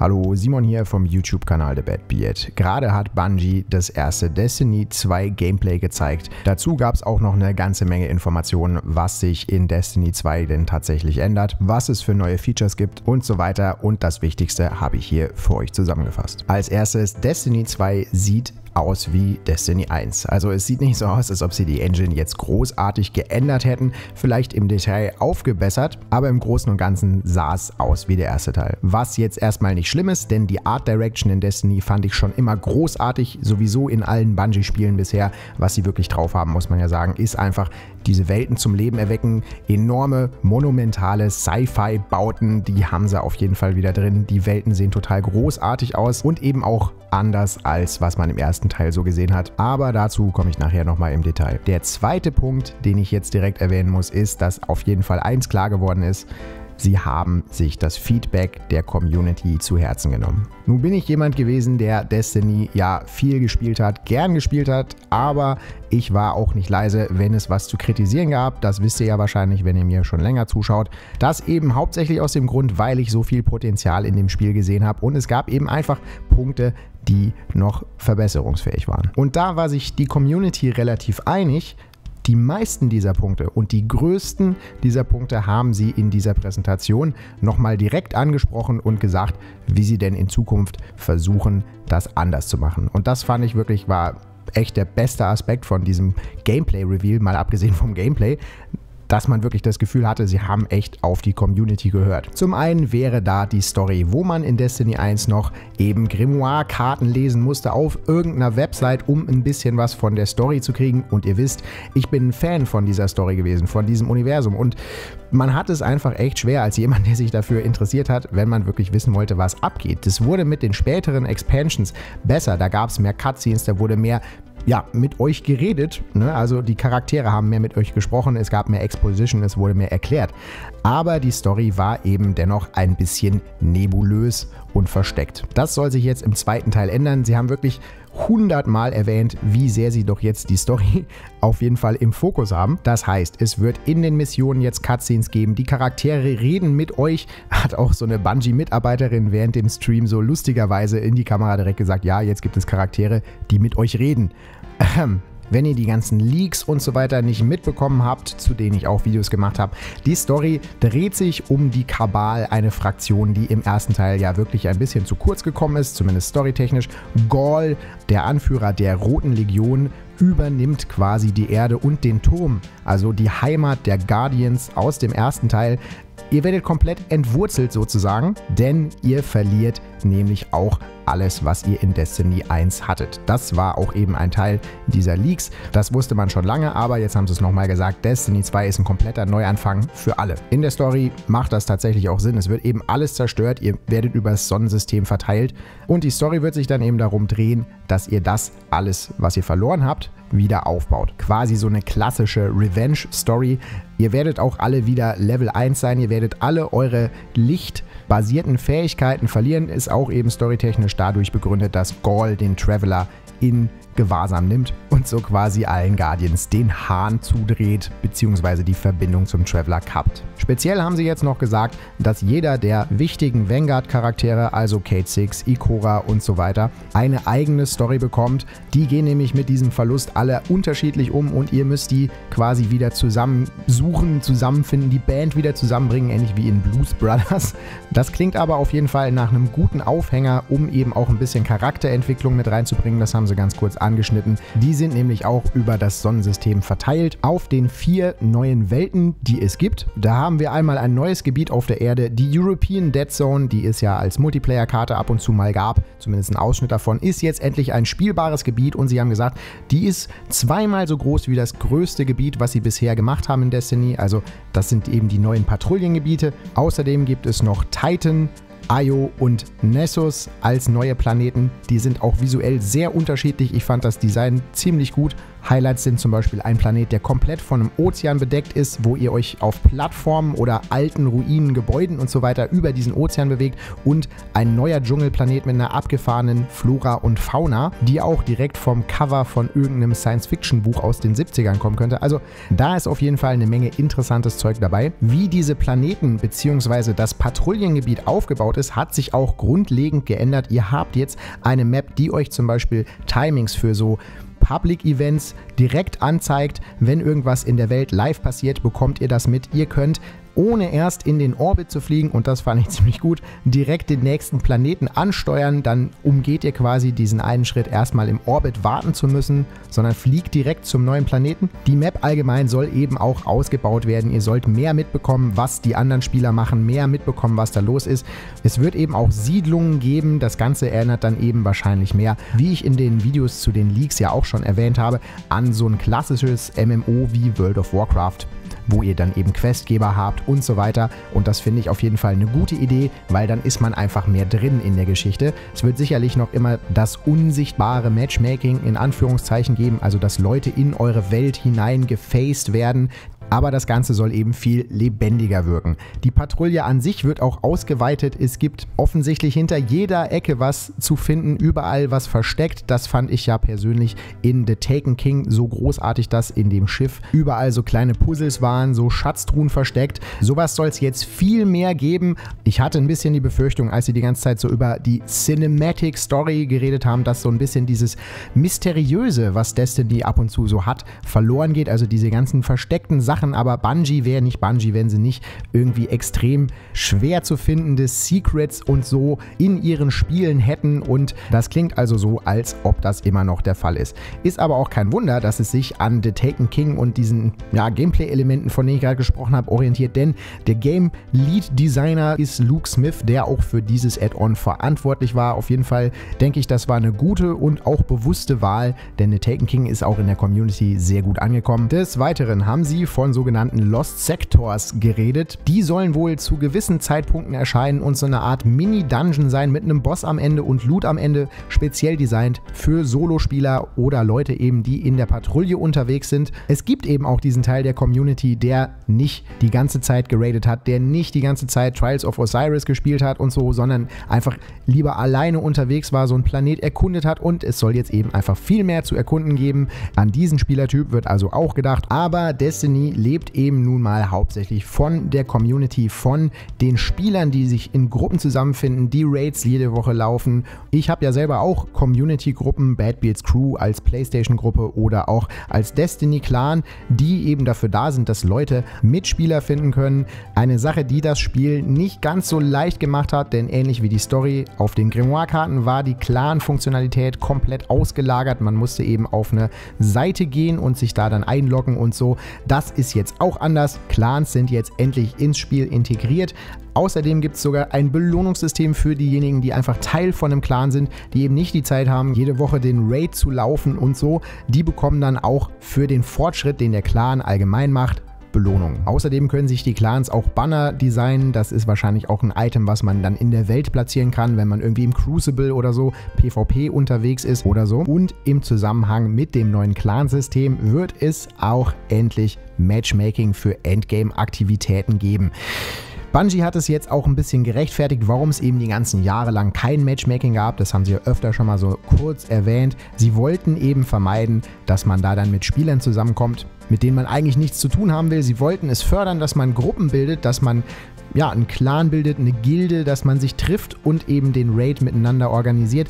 Hallo, Simon hier vom YouTube-Kanal The Bad Beard. Gerade hat Bungie das erste Destiny 2 Gameplay gezeigt. Dazu gab es auch noch eine ganze Menge Informationen, was sich in Destiny 2 denn tatsächlich ändert, was es für neue Features gibt und so weiter. Und das Wichtigste habe ich hier für euch zusammengefasst. Als erstes, Destiny 2 sieht aus wie Destiny 1. Also es sieht nicht so aus, als ob sie die Engine jetzt großartig geändert hätten, vielleicht im Detail aufgebessert, aber im Großen und Ganzen sah es aus wie der erste Teil. Was jetzt erstmal nicht schlimm ist, denn die Art Direction in Destiny fand ich schon immer großartig, sowieso in allen Bungie-Spielen bisher. Was sie wirklich drauf haben, muss man ja sagen, ist einfach diese Welten zum Leben erwecken. Enorme, monumentale Sci-Fi-Bauten, die haben sie auf jeden Fall wieder drin. Die Welten sehen total großartig aus und eben auch anders als was man im ersten Teil so gesehen hat. Aber dazu komme ich nachher nochmal im Detail. Der zweite Punkt, den ich jetzt direkt erwähnen muss, ist, dass auf jeden Fall eins klar geworden ist. Sie haben sich das Feedback der Community zu Herzen genommen. Nun bin ich jemand gewesen, der Destiny ja viel gespielt hat, gern gespielt hat, aber ich war auch nicht leise, wenn es was zu kritisieren gab. Das wisst ihr ja wahrscheinlich, wenn ihr mir schon länger zuschaut. Das eben hauptsächlich aus dem Grund, weil ich so viel Potenzial in dem Spiel gesehen habe und es gab eben einfach Punkte, die noch verbesserungsfähig waren. Und da war sich die Community relativ einig, die meisten dieser Punkte und die größten dieser Punkte haben sie in dieser Präsentation nochmal direkt angesprochen und gesagt, wie sie denn in Zukunft versuchen, das anders zu machen. Und das fand ich wirklich war echt der beste Aspekt von diesem Gameplay-Reveal, mal abgesehen vom Gameplay, dass man wirklich das Gefühl hatte, sie haben echt auf die Community gehört. Zum einen wäre da die Story, wo man in Destiny 1 noch eben Grimoire-Karten lesen musste auf irgendeiner Website, um ein bisschen was von der Story zu kriegen. Und ihr wisst, ich bin ein Fan von dieser Story gewesen, von diesem Universum. Und man hat es einfach echt schwer als jemand, der sich dafür interessiert hat, wenn man wirklich wissen wollte, was abgeht. Das wurde mit den späteren Expansions besser. Da gab es mehr Cutscenes, da wurde mehr ja, mit euch geredet. Ne? Also die Charaktere haben mehr mit euch gesprochen, es gab mehr Exposition, es wurde mehr erklärt. Aber die Story war eben dennoch ein bisschen nebulös und versteckt. Das soll sich jetzt im zweiten Teil ändern. Sie haben wirklich hundertmal erwähnt, wie sehr sie doch jetzt die Story auf jeden Fall im Fokus haben. Das heißt, es wird in den Missionen jetzt Cutscenes geben, die Charaktere reden mit euch. Hat auch so eine Bungie-Mitarbeiterin während dem Stream so lustigerweise in die Kamera direkt gesagt, ja, jetzt gibt es Charaktere, die mit euch reden. Wenn ihr die ganzen Leaks und so weiter nicht mitbekommen habt, zu denen ich auch Videos gemacht habe, die Story dreht sich um die Kabal, eine Fraktion, die im ersten Teil ja wirklich ein bisschen zu kurz gekommen ist, zumindest storytechnisch. Gaul, der Anführer der Roten Legion, übernimmt quasi die Erde und den Turm, also die Heimat der Guardians aus dem ersten Teil. Ihr werdet komplett entwurzelt sozusagen, denn ihr verliert nämlich auch alles, was ihr in Destiny 1 hattet. Das war auch eben ein Teil dieser Leaks. Das wusste man schon lange, aber jetzt haben sie es nochmal gesagt. Destiny 2 ist ein kompletter Neuanfang für alle. In der Story macht das tatsächlich auch Sinn. Es wird eben alles zerstört. Ihr werdet über das Sonnensystem verteilt. Und die Story wird sich dann eben darum drehen, dass ihr das alles, was ihr verloren habt, wieder aufbaut. Quasi so eine klassische Revenge-Story. Ihr werdet auch alle wieder Level 1 sein. Ihr werdet alle eure Licht- basierten Fähigkeiten verlieren, ist auch eben storytechnisch dadurch begründet, dass Gaul den Traveler in Gewahrsam nimmt und so quasi allen Guardians den Hahn zudreht bzw. die Verbindung zum Traveler kappt. Speziell haben sie jetzt noch gesagt, dass jeder der wichtigen Vanguard-Charaktere, also Kate Six, Ikora und so weiter, eine eigene Story bekommt. Die gehen nämlich mit diesem Verlust alle unterschiedlich um und ihr müsst die quasi wieder zusammensuchen, zusammenfinden, die Band wieder zusammenbringen, ähnlich wie in Blues Brothers. Das klingt aber auf jeden Fall nach einem guten Aufhänger, um eben auch ein bisschen Charakterentwicklung mit reinzubringen. Das haben sie ganz kurz angeschnitten. Die sind nämlich auch über das Sonnensystem verteilt auf den vier neuen Welten, die es gibt. Da haben wir einmal ein neues Gebiet auf der Erde, die European Dead Zone, die es ja als Multiplayer-Karte ab und zu mal gab, zumindest ein Ausschnitt davon, ist jetzt endlich ein spielbares Gebiet und sie haben gesagt, die ist zweimal so groß wie das größte Gebiet, was sie bisher gemacht haben in Destiny. Also das sind eben die neuen Patrouillengebiete. Außerdem gibt es noch Titan, Io und Nessus als neue Planeten. Die sind auch visuell sehr unterschiedlich. Ich fand das Design ziemlich gut. Highlights sind zum Beispiel ein Planet, der komplett von einem Ozean bedeckt ist, wo ihr euch auf Plattformen oder alten Ruinen, Gebäuden und so weiter über diesen Ozean bewegt und ein neuer Dschungelplanet mit einer abgefahrenen Flora und Fauna, die auch direkt vom Cover von irgendeinem Science-Fiction-Buch aus den 70ern kommen könnte. Also da ist auf jeden Fall eine Menge interessantes Zeug dabei. Wie diese Planeten bzw. das Patrouillengebiet aufgebaut ist, hat sich auch grundlegend geändert. Ihr habt jetzt eine Map, die euch zum Beispiel Timings für so Public Events direkt anzeigt. Wenn irgendwas in der Welt live passiert, bekommt ihr das mit. Ihr könnt ohne erst in den Orbit zu fliegen, und das fand ich ziemlich gut, direkt den nächsten Planeten ansteuern. Dann umgeht ihr quasi diesen einen Schritt erstmal im Orbit warten zu müssen, sondern fliegt direkt zum neuen Planeten. Die Map allgemein soll eben auch ausgebaut werden. Ihr sollt mehr mitbekommen, was die anderen Spieler machen, mehr mitbekommen, was da los ist. Es wird eben auch Siedlungen geben. Das Ganze erinnert dann eben wahrscheinlich mehr, wie ich in den Videos zu den Leaks ja auch schon erwähnt habe, an so ein klassisches MMO wie World of Warcraft wo ihr dann eben Questgeber habt und so weiter. Und das finde ich auf jeden Fall eine gute Idee, weil dann ist man einfach mehr drin in der Geschichte. Es wird sicherlich noch immer das unsichtbare Matchmaking in Anführungszeichen geben, also dass Leute in eure Welt hinein gefaced werden, aber das Ganze soll eben viel lebendiger wirken. Die Patrouille an sich wird auch ausgeweitet. Es gibt offensichtlich hinter jeder Ecke was zu finden, überall was versteckt. Das fand ich ja persönlich in The Taken King so großartig, dass in dem Schiff überall so kleine Puzzles waren, so Schatztruhen versteckt. Sowas soll es jetzt viel mehr geben. Ich hatte ein bisschen die Befürchtung, als sie die ganze Zeit so über die Cinematic Story geredet haben, dass so ein bisschen dieses Mysteriöse, was Destiny ab und zu so hat, verloren geht. Also diese ganzen versteckten Sachen machen, aber Bungie wäre nicht Bungie, wenn sie nicht irgendwie extrem schwer zu findende Secrets und so in ihren Spielen hätten und das klingt also so, als ob das immer noch der Fall ist. Ist aber auch kein Wunder, dass es sich an The Taken King und diesen ja, Gameplay-Elementen, von denen ich gerade gesprochen habe, orientiert, denn der Game Lead Designer ist Luke Smith, der auch für dieses Add-on verantwortlich war. Auf jeden Fall denke ich, das war eine gute und auch bewusste Wahl, denn The Taken King ist auch in der Community sehr gut angekommen. Des Weiteren haben sie von von sogenannten Lost Sectors geredet. Die sollen wohl zu gewissen Zeitpunkten erscheinen und so eine Art Mini-Dungeon sein mit einem Boss am Ende und Loot am Ende, speziell designt für Solospieler oder Leute eben, die in der Patrouille unterwegs sind. Es gibt eben auch diesen Teil der Community, der nicht die ganze Zeit geradet hat, der nicht die ganze Zeit Trials of Osiris gespielt hat und so, sondern einfach lieber alleine unterwegs war, so einen Planet erkundet hat und es soll jetzt eben einfach viel mehr zu erkunden geben. An diesen Spielertyp wird also auch gedacht, aber Destiny lebt eben nun mal hauptsächlich von der Community, von den Spielern, die sich in Gruppen zusammenfinden, die Raids jede Woche laufen. Ich habe ja selber auch Community-Gruppen, Bad Beats Crew als PlayStation-Gruppe oder auch als Destiny-Clan, die eben dafür da sind, dass Leute Mitspieler finden können. Eine Sache, die das Spiel nicht ganz so leicht gemacht hat, denn ähnlich wie die Story auf den Grimoire-Karten war die Clan-Funktionalität komplett ausgelagert. Man musste eben auf eine Seite gehen und sich da dann einloggen und so. Das ist ist jetzt auch anders. Clans sind jetzt endlich ins Spiel integriert. Außerdem gibt es sogar ein Belohnungssystem für diejenigen, die einfach Teil von einem Clan sind, die eben nicht die Zeit haben, jede Woche den Raid zu laufen und so. Die bekommen dann auch für den Fortschritt, den der Clan allgemein macht, Belohnung. Außerdem können sich die Clans auch Banner designen. Das ist wahrscheinlich auch ein Item, was man dann in der Welt platzieren kann, wenn man irgendwie im Crucible oder so PvP unterwegs ist oder so. Und im Zusammenhang mit dem neuen Clansystem wird es auch endlich Matchmaking für Endgame-Aktivitäten geben. Bungie hat es jetzt auch ein bisschen gerechtfertigt, warum es eben die ganzen Jahre lang kein Matchmaking gab. Das haben sie ja öfter schon mal so kurz erwähnt. Sie wollten eben vermeiden, dass man da dann mit Spielern zusammenkommt, mit denen man eigentlich nichts zu tun haben will. Sie wollten es fördern, dass man Gruppen bildet, dass man ja, einen Clan bildet, eine Gilde, dass man sich trifft und eben den Raid miteinander organisiert.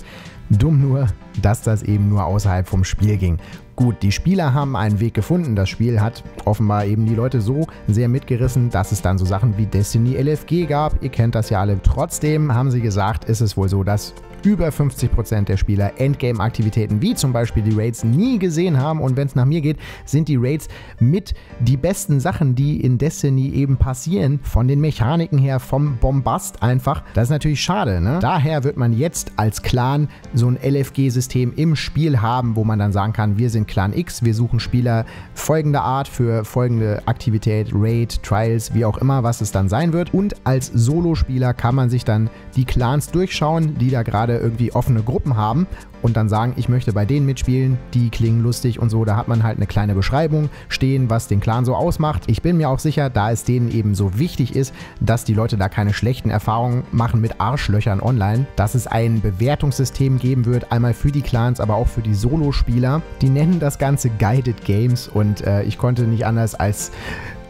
Dumm nur, dass das eben nur außerhalb vom Spiel ging. Gut, die Spieler haben einen Weg gefunden. Das Spiel hat offenbar eben die Leute so sehr mitgerissen, dass es dann so Sachen wie Destiny LFG gab. Ihr kennt das ja alle. Trotzdem haben sie gesagt, ist es wohl so, dass über 50% der Spieler Endgame-Aktivitäten wie zum Beispiel die Raids nie gesehen haben. Und wenn es nach mir geht, sind die Raids mit die besten Sachen, die in Destiny eben passieren. Von den Mechaniken her, vom Bombast einfach. Das ist natürlich schade. Ne? Daher wird man jetzt als Clan so ein LFG-System im Spiel haben, wo man dann sagen kann, wir sind Clan X, wir suchen Spieler folgender Art für folgende Aktivität, Raid, Trials, wie auch immer, was es dann sein wird. Und als Solo-Spieler kann man sich dann die Clans durchschauen, die da gerade irgendwie offene Gruppen haben und dann sagen, ich möchte bei denen mitspielen, die klingen lustig und so. Da hat man halt eine kleine Beschreibung stehen, was den Clan so ausmacht. Ich bin mir auch sicher, da es denen eben so wichtig ist, dass die Leute da keine schlechten Erfahrungen machen mit Arschlöchern online, dass es ein Bewertungssystem geben wird, einmal für die Clans, aber auch für die Solospieler. Die nennen das Ganze Guided Games und äh, ich konnte nicht anders als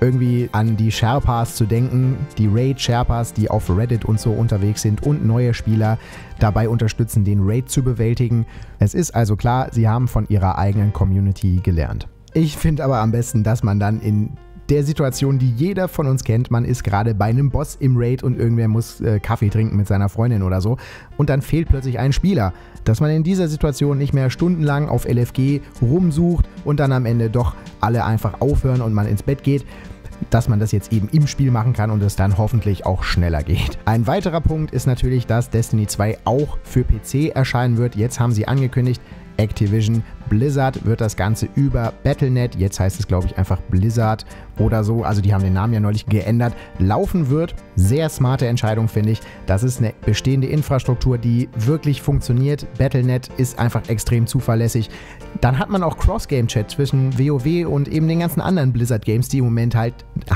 irgendwie an die Sherpas zu denken, die Raid-Sherpas, die auf Reddit und so unterwegs sind und neue Spieler dabei unterstützen, den Raid zu bewältigen. Es ist also klar, sie haben von ihrer eigenen Community gelernt. Ich finde aber am besten, dass man dann in der Situation, die jeder von uns kennt. Man ist gerade bei einem Boss im Raid und irgendwer muss äh, Kaffee trinken mit seiner Freundin oder so. Und dann fehlt plötzlich ein Spieler. Dass man in dieser Situation nicht mehr stundenlang auf LFG rumsucht und dann am Ende doch alle einfach aufhören und man ins Bett geht dass man das jetzt eben im Spiel machen kann und es dann hoffentlich auch schneller geht. Ein weiterer Punkt ist natürlich, dass Destiny 2 auch für PC erscheinen wird. Jetzt haben sie angekündigt, Activision Blizzard wird das Ganze über Battlenet, jetzt heißt es glaube ich einfach Blizzard oder so, also die haben den Namen ja neulich geändert, laufen wird. Sehr smarte Entscheidung finde ich. Das ist eine bestehende Infrastruktur, die wirklich funktioniert. Battlenet ist einfach extrem zuverlässig. Dann hat man auch Cross-Game-Chat zwischen WoW und eben den ganzen anderen Blizzard-Games, die im Moment halt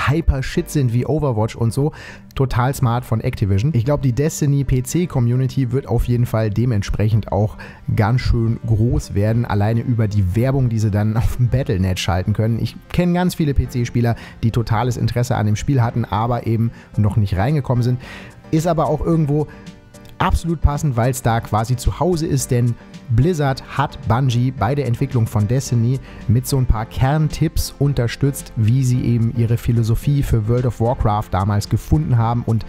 hyper-shit sind wie Overwatch und so. Total smart von Activision. Ich glaube, die Destiny PC-Community wird auf jeden Fall dementsprechend auch ganz schön groß werden. Alleine über die Werbung, die sie dann auf dem Battlenet schalten können. Ich kenne ganz viele PC-Spieler, die totales Interesse an dem Spiel hatten, aber eben noch nicht reingekommen sind. Ist aber auch irgendwo absolut passend, weil es da quasi zu Hause ist, denn Blizzard hat Bungie bei der Entwicklung von Destiny mit so ein paar Kerntipps unterstützt, wie sie eben ihre Philosophie für World of Warcraft damals gefunden haben und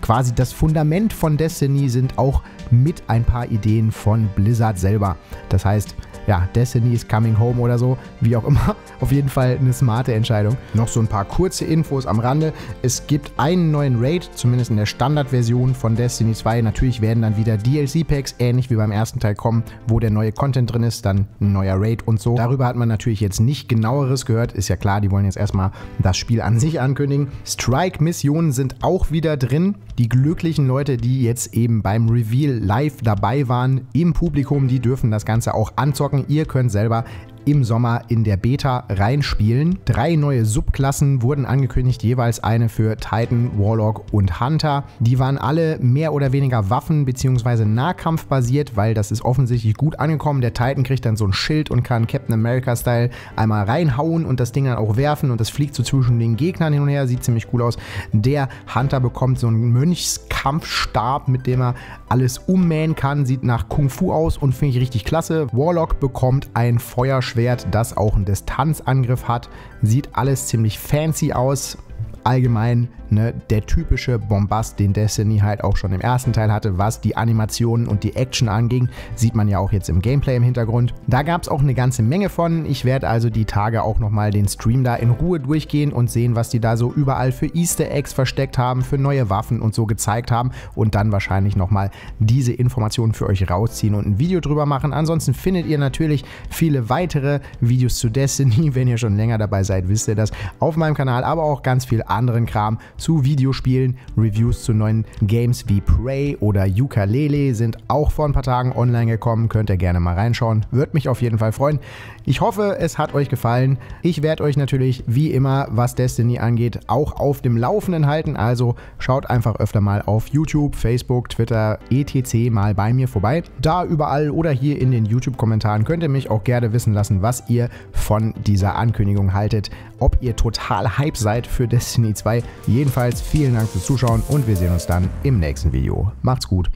quasi das Fundament von Destiny sind auch mit ein paar Ideen von Blizzard selber. Das heißt, ja, Destiny is coming home oder so, wie auch immer. Auf jeden Fall eine smarte Entscheidung. Noch so ein paar kurze Infos am Rande. Es gibt einen neuen Raid, zumindest in der Standardversion von Destiny 2. Natürlich werden dann wieder DLC-Packs, ähnlich wie beim ersten Teil kommen, wo der neue Content drin ist, dann ein neuer Raid und so. Darüber hat man natürlich jetzt nicht genaueres gehört. Ist ja klar, die wollen jetzt erstmal das Spiel an sich ankündigen. Strike-Missionen sind auch wieder drin. Die glücklichen Leute, die jetzt eben beim Reveal live dabei waren, im Publikum, die dürfen das Ganze auch anzocken ihr könnt selber im Sommer in der Beta reinspielen. Drei neue Subklassen wurden angekündigt, jeweils eine für Titan, Warlock und Hunter. Die waren alle mehr oder weniger Waffen- bzw. Nahkampfbasiert, weil das ist offensichtlich gut angekommen. Der Titan kriegt dann so ein Schild und kann Captain America-Style einmal reinhauen und das Ding dann auch werfen und das fliegt so zwischen den Gegnern hin und her, sieht ziemlich cool aus. Der Hunter bekommt so einen Mönchskampfstab, mit dem er alles ummähen kann, sieht nach Kung Fu aus und finde ich richtig klasse. Warlock bekommt ein Feuerschwert, das auch einen Distanzangriff hat, sieht alles ziemlich fancy aus. Allgemein ne, der typische Bombast, den Destiny halt auch schon im ersten Teil hatte, was die Animationen und die Action anging, sieht man ja auch jetzt im Gameplay im Hintergrund. Da gab es auch eine ganze Menge von. Ich werde also die Tage auch nochmal den Stream da in Ruhe durchgehen und sehen, was die da so überall für Easter Eggs versteckt haben, für neue Waffen und so gezeigt haben und dann wahrscheinlich nochmal diese Informationen für euch rausziehen und ein Video drüber machen. Ansonsten findet ihr natürlich viele weitere Videos zu Destiny. Wenn ihr schon länger dabei seid, wisst ihr das auf meinem Kanal, aber auch ganz viel anderen Kram zu Videospielen. Reviews zu neuen Games wie Prey oder Ukulele sind auch vor ein paar Tagen online gekommen. Könnt ihr gerne mal reinschauen. Würde mich auf jeden Fall freuen. Ich hoffe, es hat euch gefallen. Ich werde euch natürlich wie immer, was Destiny angeht, auch auf dem Laufenden halten. Also schaut einfach öfter mal auf YouTube, Facebook, Twitter, etc. mal bei mir vorbei. Da überall oder hier in den YouTube-Kommentaren könnt ihr mich auch gerne wissen lassen, was ihr von dieser Ankündigung haltet. Ob ihr total hype seid für Destiny 2. Jedenfalls vielen Dank fürs Zuschauen und wir sehen uns dann im nächsten Video. Macht's gut.